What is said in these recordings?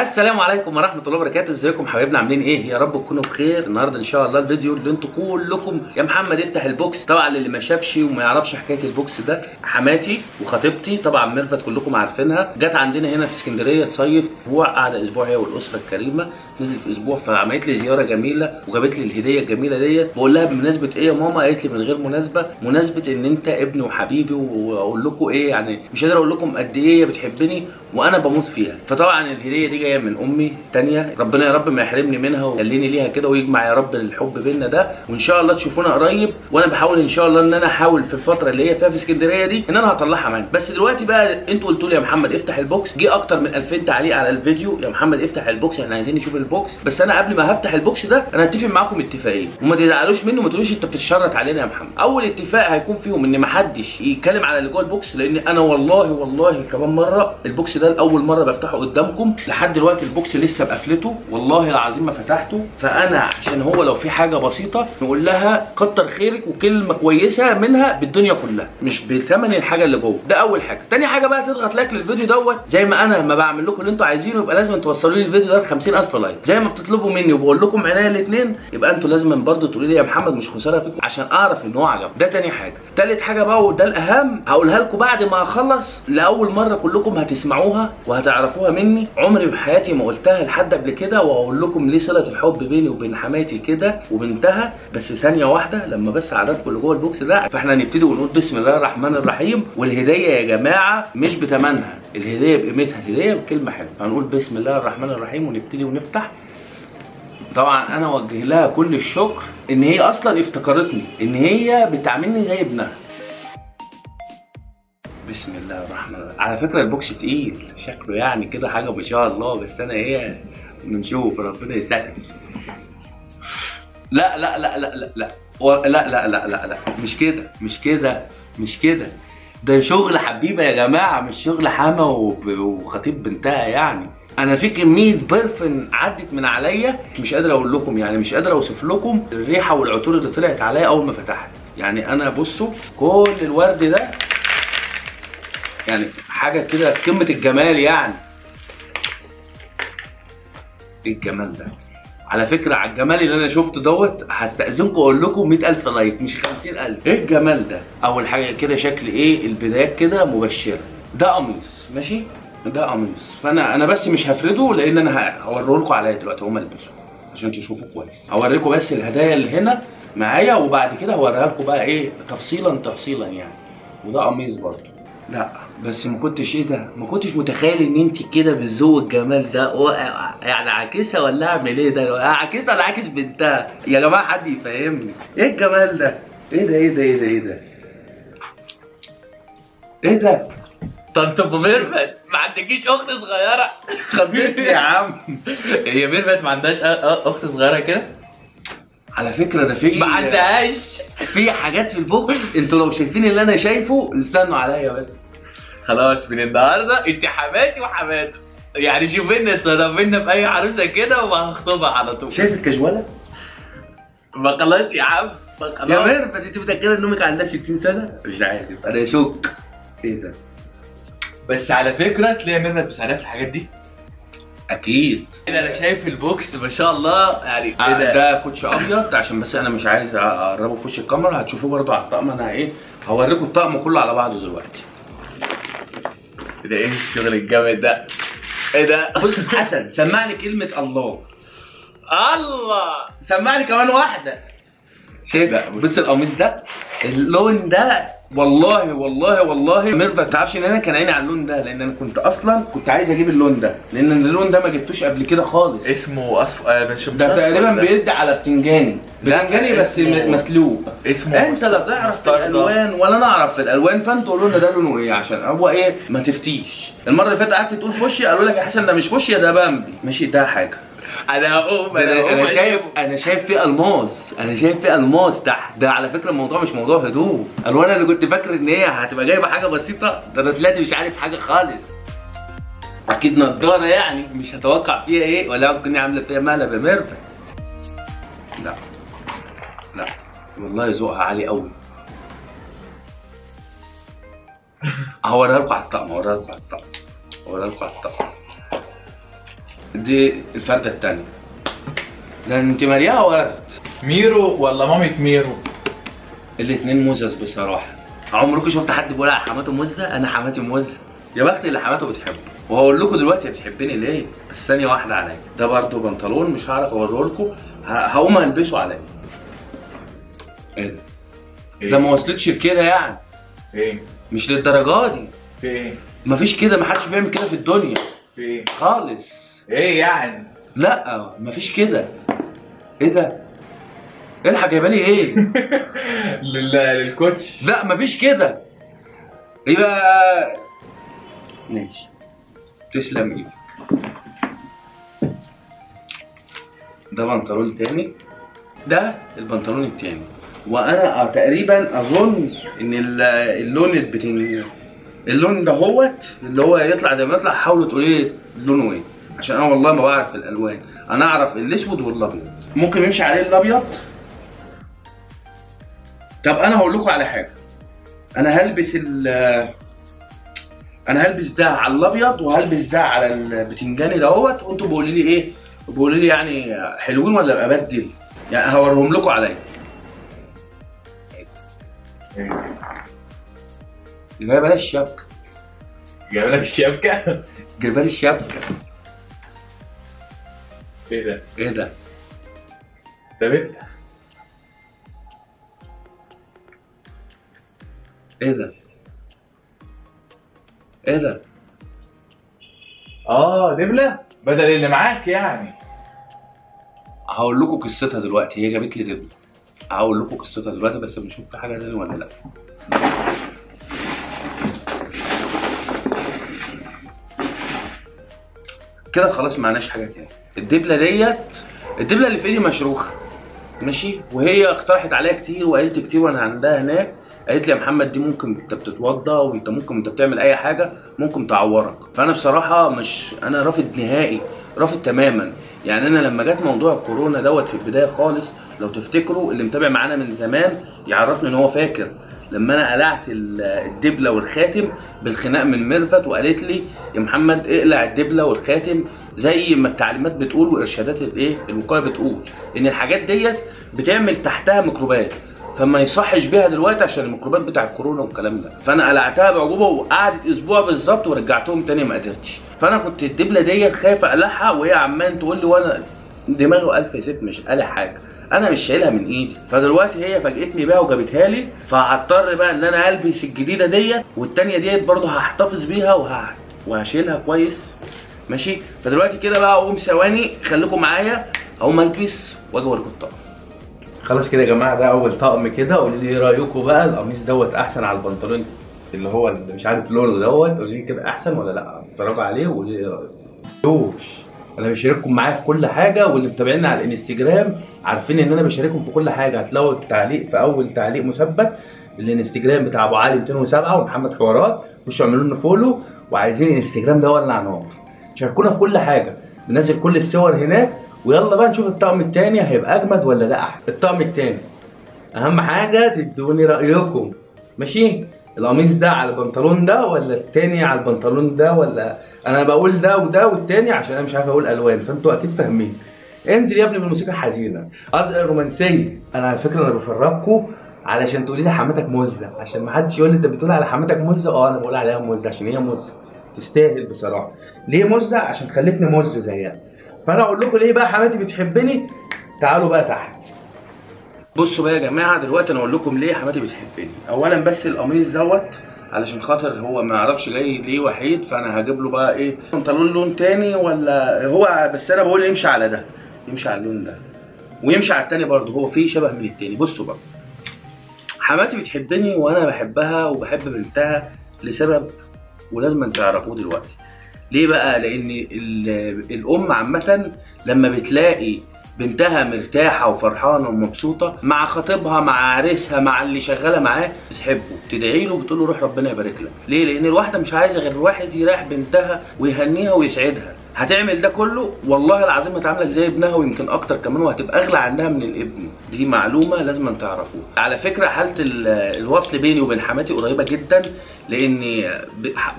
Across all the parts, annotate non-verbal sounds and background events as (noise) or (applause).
السلام عليكم ورحمة الله وبركاته. ازيكم حبايبنا؟ عاملين إيه؟ يا رب تكونوا بخير. النهارده إن شاء الله الفيديو اللي أنتوا كلكم يا محمد افتح ال box. طبعا اللي ما شافش وما يعرفش حكاية ال box ده حماتي وخطيبتي طبعا ميرفت كلكم عارفينها. جت عندنا هنا في اسكندرية تصيف أسبوع قاعدة أسبوع هي والأسرة الكريمة. نزلت أسبوع فعملت لي زيارة جميلة وجابت لي الهدية الجميلة ديت بقول لها بمناسبة إيه يا ماما؟ قالت لي من غير مناسبة مناسبة إن أنت ابني وحبيبي وأقول لكم إيه يعني مش قادر أقول لكم قد إيه بتحبني وأنا بموت فيها. فطبعا الهدية دي جاية من أمي تانية. ربنا يا رب ما يحرمني منها ويخليني ليها كده ويجمع يا رب الحب بينا ده. وإن شاء الله تشوفونا قريب. وأنا بحاول إن شاء الله إن أنا أحاول في الفترة اللي هي فيها في اسكندرية دي إن أنا هطلعها معانا بس دلوقتي بقى أنتوا قلتوا لي يا محمد افتح ال box. جه أكتر من 2000 تعليق على الفيديو. يا محمد افتح ال box إحنا عايزين نشوف ال box. بس أنا قبل ما هفتح ال box ده أنا هتفق معاكم اتفاقية. وما تزعلوش مني وما تقولوش أنت بتتشرط علينا يا محمد. أول اتفاق هيكون فيهم إن ما حدش يتكلم على اللي جوه ال box لأن أنا والله والله كمان مرة ال box ده لأول مرة بفتحه قدامكم لحد دلوقتي ال box لسه بقفلته والله العظيم ما فتحته. فأنا عشان هو لو في حاجة بسيطة نقول لها كتر خيرك وكلمة كويسة منها بالدنيا كلها مش بثمن الحاجة اللي جوه. ده أول حاجة. تاني حاجة بقى تضغط like للفيديو دوت. زي ما أنا ما بعمل لكم اللي أنتوا عايزينه يبقى لازم توصلوا لي الفيديو ده ل 50000 like. زي ما بتطلبوا مني وبقول لكم عينيا الاثنين يبقى أنتوا لازم برضه تقولوا لي يا محمد مش خسارة فيكم عشان أعرف إن هو عجبكم ده تاني حاجة. تالت حاجة بقى وده الأهم هقولها لكم بعد ما أخلص لأول مرة كلكم هتسمعوها وهتعرفوها مني عمري حياتي ما قلتها لحد قبل كده واقول لكم ليه صلة الحب بيني وبين حماتي كده وبنتها. بس ثانية واحدة لما بس اعرفكم اللي جوه ال box ده فاحنا هنبتدي ونقول بسم الله الرحمن الرحيم. والهدية يا جماعة مش بثمنها الهدية بقيمتها هديه بكلمة حلوة. هنقول بسم الله الرحمن الرحيم ونبتدي ونفتح. طبعا أنا أوجه لها كل الشكر إن هي أصلا افتكرتني إن هي بتعاملني زي ابنها. بسم الله الرحمن الرحيم. على فكرة البوكس تقيل شكله يعني كده حاجة ما شاء الله بس أنا هي بنشوف ربنا يسهل. لا لا لا لا لا لا. لا لا لا لا لا. مش كده مش كده مش كده. ده شغل حبيبة يا جماعة مش شغل حما وخطيب بنتها يعني. أنا في كمية برفن عدت من عليا مش قادر أقول لكم يعني مش قادر أوصف لكم الريحة والعطور اللي طلعت عليا أول ما فتحت. يعني أنا بصوا كل الورد ده يعني حاجة كده في قمة الجمال يعني. إيه الجمال ده؟ على فكرة على الجمال اللي أنا شفته دوت هستأذنكم أقول لكم 100000 لايك مش 50000 إيه الجمال ده؟ أول حاجة كده شكل إيه؟ البدايات كده مبشرة. ده قميص. ماشي؟ ده قميص. فأنا أنا بس مش هفرده لأن أنا هوريه لكم عليا دلوقتي هما البسوا عشان تشوفوا كويس. هوريكم بس الهدايا اللي هنا معايا وبعد كده هوريها لكم بقى إيه؟ تفصيلا تفصيلا يعني. وده قميص برضه. لا بس ما كنتش إيه ده؟ ما كنتش متخيل إن أنت كده بالذوق الجمال ده. يعني عاكسة ولا أعمل إيه ده؟ عاكسة ولا عاكس بنتها؟ يا جماعة حد يفهمني. إيه الجمال ده؟ إيه ده؟ إيه ده؟ إيه ده؟ إيه ده؟ إيه ده؟ طنط ام ميرفت ما عندكيش أخت صغيرة؟ خضتني يا عم. هي ميرفت ما عندهاش أخت صغيرة كده؟ على فكرة ده في ما عندهاش. في حاجات في ال box أنتوا لو شايفين اللي أنا شايفه استنوا عليا بس. خلاص من النهارده انت حماتي وحماته يعني شوف لنا اتصرف لنا بأي عروسة كده وهخطبها على طول. شايف الكجوله ما خلاص يا عم. ما يا خلاص. ميرفت انت متاكده إن أمك عندها 60 سنة؟ مش عارف. أنا شك إيه ده؟ بس على فكرة تلاقي ميرفت مش عارف الحاجات دي. أكيد. أنا شايف ال box ما شاء الله يعني آه، ده؟ ده كوتش أبيض عشان بس أنا مش عايز أقربه في وش الكاميرا هتشوفوه برضو على الطقم. أنا إيه هوريكم الطقم كله على بعضه دلوقتي. ده إيه الشغل الجامد ده؟ إيه ده؟ بص حسن سمعني كلمة الله. الله! سمعني كمان واحدة. شايف. بص القميص ده اللون ده والله والله والله. ميرفت ما تعرفش ان أنا كان عيني على اللون ده لأن أنا كنت أصلا كنت عايز أجيب اللون ده لأن اللون ده ما جبتوش قبل كده خالص. اسمه اصف آه ده تقريبا. بيدي على بتنجاني. بتنجاني بس مسلوق. اسمه انت لا تعرف في. الألوان ولا أنا أعرف في الألوان فأنتوا قولوا لنا ده لونه إيه عشان هو إيه ما تفتيش. المرة اللي فاتت قعدت تقول فوشيا قالوا لك يا حسن ده مش فوشيا ده بامبي. ماشي ده حاجة. أنا هقوم أنا أنا هقوم أنا شايف. أنا شايف فيه ألماس أنا شايف فيه ألماس. تحت ده على فكرة الموضوع مش موضوع هدوء. الوان اللي كنت فاكر إن هي هتبقى جايبة حاجة بسيطة ده أنا طلعت مش عارف حاجة خالص. أكيد نضارة يعني مش هتوقع فيها إيه ولا ممكن عامله فيها مقلب يا ميرفت لا. لا. والله ذوقها عالي قوي هوريها لكم على الطقم هوريها لكم على الطقم هوريها لكم على الطقم. دي الفرده الثانية ده انت مليانه ورد ميرو ولا مامة ميرو؟ الاتنين مزز بصراحة. عمركم شفت حد بيقول على حماته مزه أنا حماتي مزه يا بخت اللي حماته بتحبه. وهقول لكم دلوقتي بتحبني ليه؟ بس ثانية واحدة عليا. ده برضو بنطلون مش هعرف أوريه لكم. هقوم ألبسه عليا. إيه؟ ده ده ما وصلتش لكده يعني. إيه؟ مش للدرجة دي. في إيه؟ مفيش كده محدش بيعمل كده في الدنيا. في إيه؟ خالص. إيه يعني؟ لا مفيش كده. إيه ده؟ الحق جايبه لي إيه؟ (laughs) لل... للكوتش. لا مفيش كده. يبقى ماشي. تسلم إيدك. ده بنطلون تاني. ده البنطلون التاني. وأنا تقريبا اظن ان ال- اللون البتنج اللون ده هوت اللي هو يطلع زي ما يطلع حاولوا تقولوا لي لونه إيه. عشان أنا والله ما بعرف الألوان. أنا أعرف الأسود والأبيض. ممكن يمشي عليه الأبيض؟ طب أنا هقول لكم على حاجة. أنا هلبس ال أنا هلبس ده على الأبيض وهلبس ده على البتنجاني دوت وأنتوا بيقولوا لي إيه؟ بيقولوا لي يعني حلوين ولا ابدل يعني هوريهم لكم عليا. يبقى بلاش الشبكه جايب لك الشبكة جايبه لي الشبكه إيه ده؟ إيه ده؟ طب افتح إيه ده؟ إيه ده؟ آه دبلة بدل اللي معاك يعني. هقول لكم قصتها دلوقتي هي جابت لي دبل هقول لكم قصتها دلوقتي بس بنشوف في حاجة تاني ولا لأ. كده خلاص معناش حاجة تاني. الدبلة ديت الدبلة اللي في ايدي مشروخة. ماشي؟ وهي اقترحت عليا كتير وقالت كتير وأنا عندها هناك. قالت لي يا محمد دي ممكن انت بتتوضى وانت ممكن انت بتعمل اي حاجة ممكن تعورك. فأنا بصراحة مش أنا رافض نهائي رافض تماما. يعني أنا لما جت موضوع الكورونا دوت في البداية خالص لو تفتكروا اللي متابع معانا من زمان يعرفني إن هو فاكر. لما أنا قلعت ال- الدبلة والخاتم بالخناق من ميرفت وقالت لي يا محمد اقلع الدبلة والخاتم زي ما التعليمات بتقول وارشادات الإيه؟ الوقايه بتقول إن الحاجات ديت بتعمل تحتها ميكروبات. فما يصحش بيها دلوقتي عشان الميكروبات بتاع الكورونا والكلام ده. فأنا قلعتها بعجوبة وقعدت أسبوع بالظبط ورجعتهم تاني ما قدرتش. فأنا كنت الدبلة ديت خايف أقلعها وهي عمال تقول لي وأنا دماغه الف يا ست مش قالع حاجة. أنا مش شايلها من إيدي. فدلوقتي هي فاجئتني بيها وجابتها لي. فهضطر بقى إن أنا ألبس الجديدة ديت والتانية ديت برضه هحتفظ بيها وه... وهشيلها كويس. ماشي؟ فدلوقتي كده بقى أقوم ثواني خليكم معايا. أقوم ألبس وأجي اوريكم الطقم. خلاص كده يا جماعة ده أول طقم كده. قولوا لي إيه رأيكم بقى القميص دوت أحسن على البنطلون اللي هو اللي مش عارف لونه دوت قولوا لي كده أحسن ولا لأ؟ اتفرجوا عليه وقولوا لي إيه رايكم أنا بشارككم معايا في كل حاجة واللي متابعيني على الإنستجرام عارفين إن أنا بشارككم في كل حاجة. هتلاقوا التعليق في أول تعليق مثبت الانستجرام بتاع أبو علي 207 ومحمد حوارات. خشوا اعملوا لنا follow وعايزين الإنستجرام ده ولع نار شاركونا في كل حاجة. بنزل كل الصور هناك. ويلا بقى نشوف الطقم التاني هيبقى أجمد ولا لأ؟ احسن الطقم التاني. أهم حاجة تدوني رأيكم. ماشي؟ القميص ده على البنطلون ده ولا التاني على البنطلون ده ولا أنا بقول ده وده والتاني عشان أنا مش عارف أقول ألوان فأنتوا أكيد فاهمين. انزل يا ابني بالموسيقى الحزينه قصدي رومانسيه أنا على فكرة أنا بفرجكم علشان تقولي لي حماتك مزة عشان ما حدش يقول لي أنت بتقول على حماتك مزة؟ آه أنا بقول عليها مزة عشان هي مزة. تستاهل بصراحة. ليه مزة؟ عشان خلتني مزة زيها. فانا أقول لكم ليه بقى حماتي بتحبني؟ تعالوا بقى تحت. بصوا بقى يا جماعة دلوقتي أنا أقول لكم ليه حماتي بتحبني. اولا بس القميص دوت علشان خاطر هو ما يعرفش جاي ليه وحيد فأنا هجيب له بقى إيه؟ بنطلون لون تاني ولا هو بس أنا بقول يمشي على ده يمشي على اللون ده. ويمشي على التاني برضه هو فيه شبه من التاني. بصوا بقى حماتي بتحبني وأنا بحبها وبحب بنتها لسبب ولازم تعرفوه دلوقتي. ليه بقى؟ لأن ال- الأم عامة لما بتلاقي بنتها مرتاحة وفرحانة ومبسوطة مع خطيبها مع عريسها مع اللي شغالة معاه بتحبه. تدعي له بتقول له روح ربنا يبارك لك. ليه؟ لأن الواحدة مش عايزة غير واحد يريح بنتها ويهنيها ويسعدها. هتعمل ده كله والله العظيم هتعاملك زي ابنها ويمكن أكتر كمان وهتبقى أغلى عندها من الابن. دي معلومة لازم تعرفوها. على فكرة حالة ال- الوصل بيني وبين حماتي قريبة جدا لأن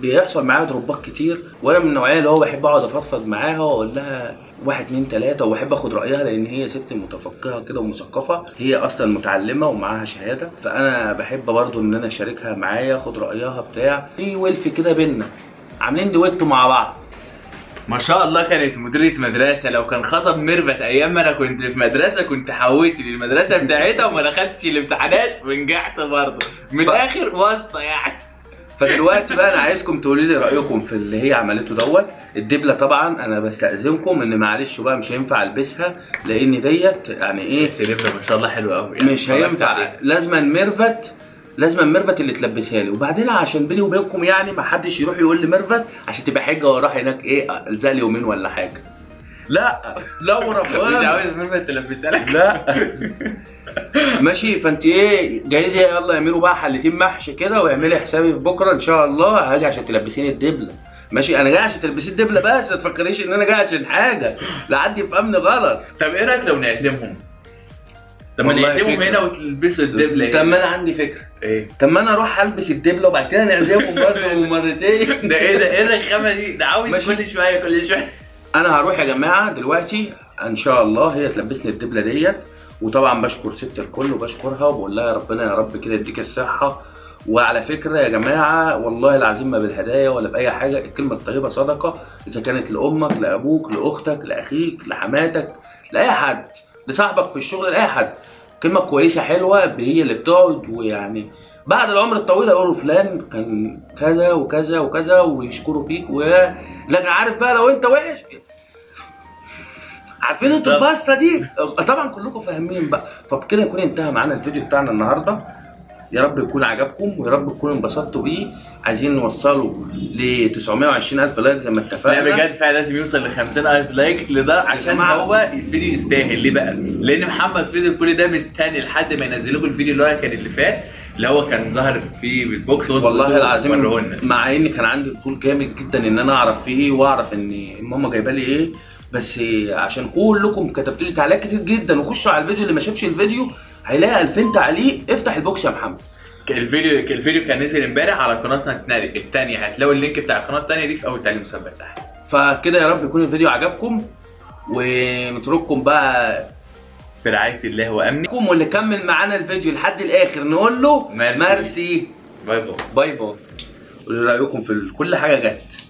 بيحصل معايا ضربات كتير وأنا من النوعية اللي هو بحب أقعد أفضفض معاها وأقول لها واحد اتنين تلاتة وبحب آخد رأيها لأن هي ست متفقهة كده ومثقفة. هي أصلا متعلمة ومعاها شهادة فأنا بحب برضو إن أنا أشاركها معايا آخد رأيها بتاع. في ولف كده بينا عاملين دويتو مع بعض. ما شاء الله كانت مديرة مدرسة. لو كان خطب ميرفت أيام ما أنا كنت في مدرسة كنت حولت للمدرسة بتاعتها وما دخلتش الامتحانات ونجحت برضه. من الآخر واسطة يعني. فدلوقتي بقى أنا عايزكم تقولوا لي رأيكم في اللي هي عملته دوت. الدبلة طبعا أنا بستأذنكم إن معلش بقى مش هينفع ألبسها لأن ديت يعني إيه؟ بس ما شاء الله حلوة قوي مش هينفع. لازما ميرفت لازما ميرفت اللي تلبسها لي. وبعدين عشان بيني وبينكم يعني ما حدش يروح يقول لي ميرفت عشان تبقى حجه وراح هناك إيه الزق لي يومين ولا حاجة. لا لا (laughs) مش ورفضان عاوز ميرفت تلبسها لك. لا. ماشي فانت إيه جايزة يلا اعملوا بقى حلتين محشي كده واعملي حسابي في بكرة إن شاء الله. هاجي عشان تلبسيني الدبلة. ماشي أنا جاي عشان تلبسي الدبلة بس ما تفكريش إن أنا جاي عشان حاجة. لا حد يفهمني غلط. طب إيه رأيك لو نعزمهم؟ طب ما نعزمهم. هنا وتلبسوا الدبلة طب ما أنا عندي فكرة. إيه؟ طب ما أنا أروح البس الدبلة وبعد كده نعزمهم (laughs) برضه مرتين. ده إيه ده؟ إيه الرخامة دي؟ ده عاوز. كل شوية كل شوية. أنا هروح يا جماعة دلوقتي ان شاء الله هي تلبسني الدبلة ديت. وطبعا بشكر ست الكل وبشكرها وبقول لها يا ربنا يا رب كده يديك الصحة. وعلى فكرة يا جماعة والله العظيم ما بالهدايا ولا بأي حاجة الكلمة الطيبة صدقة إذا كانت لأمك لأبوك لأختك لأخيك لحماتك لأي حد. لصاحبك في الشغل لاي حد كلمة كويسة حلوة هي اللي بتقعد ويعني بعد العمر الطويل يقولوا فلان كان كذا وكذا وكذا ويشكروا فيك و لكن عارف بقى لو أنت وحش؟ عارفين أنتوا. الباستا دي؟ طبعا كلكم فاهمين بقى. فبكده يكون انتهى معانا الفيديو بتاعنا النهارده. يا رب يكون عجبكم ويا رب تكونوا انبسطتوا بيه. عايزين نوصله ل 920 ألف like زي ما اتفقنا. لا بجد فعلا لازم يوصل ل 50000 like لده عشان. هو الفيديو يستاهل. ليه بقى؟ لأن محمد فيديو كل ده مستني لحد ما ينزل لكم الفيديو اللي هو كان اللي فات اللي هو كان ظهر فيه بال box والله العظيم مع إن كان عندي فضول جامد جدا إن أنا أعرف فيه إيه وأعرف إن ماما جايبة لي إيه. بس عشان كلكم كتبتوا لي تعليقات كتير جدا. وخشوا على الفيديو اللي ما شافش الفيديو هيلاقي 2000 تعليق. افتح ال box يا محمد. الفيديو الفيديو كان نزل امبارح على قناتنا التانية. هتلاقوا ال link بتاع القناة التانية دي في أول تعليق مثبت تحت. فكده يا رب يكون الفيديو عجبكم ونترككم بقى برعايه الله وأمنه. كم واللي كمل معانا الفيديو لحد الآخر. نقول له merci. bye bye. bye bye. قولوا رأيكم في كل حاجة جت.